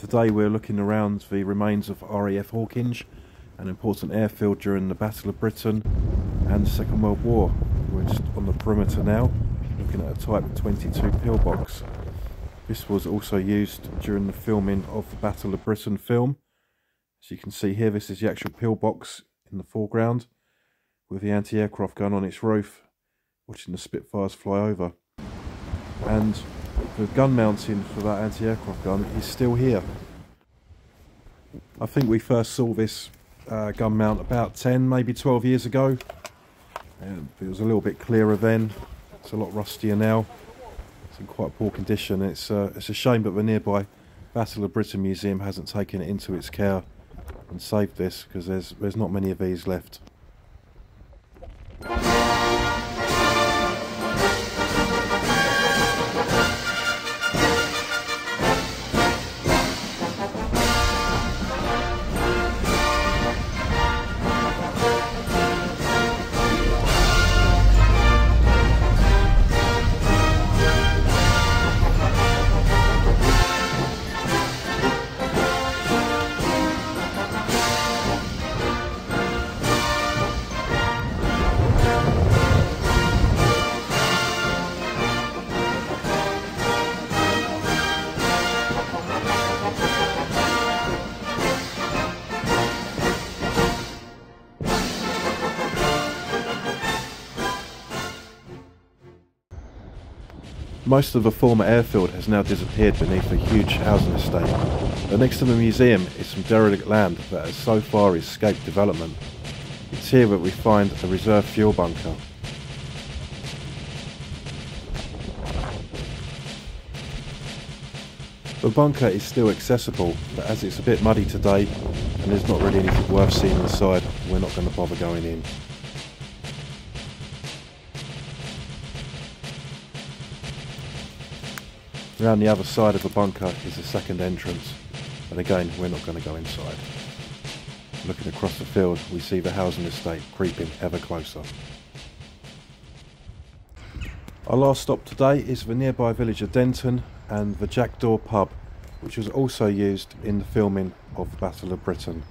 Today we're looking around the remains of RAF Hawkinge, an important airfield during the Battle of Britain and the Second World War. We're just on the perimeter now, looking at a Type 22 pillbox. This was also used during the filming of the Battle of Britain film. As you can see here, this is the actual pillbox in the foreground with the anti-aircraft gun on its roof, watching the Spitfires fly over. And the gun mounting for that anti-aircraft gun is still here. I think we first saw this uh, gun mount about 10, maybe 12 years ago. Um, it was a little bit clearer then. It's a lot rustier now. It's in quite poor condition. It's, uh, it's a shame that the nearby Battle of Britain Museum hasn't taken it into its care and saved this because there's, there's not many of these left. Most of the former airfield has now disappeared beneath a huge housing estate. But next to the museum is some derelict land that has so far escaped development. It's here that we find a reserve fuel bunker. The bunker is still accessible, but as it's a bit muddy today and there's not really anything worth seeing inside, we're not going to bother going in. Around the other side of the bunker is the second entrance, and again we're not going to go inside. Looking across the field we see the housing estate creeping ever closer. Our last stop today is the nearby village of Denton and the Jackdaw pub which was also used in the filming of the Battle of Britain.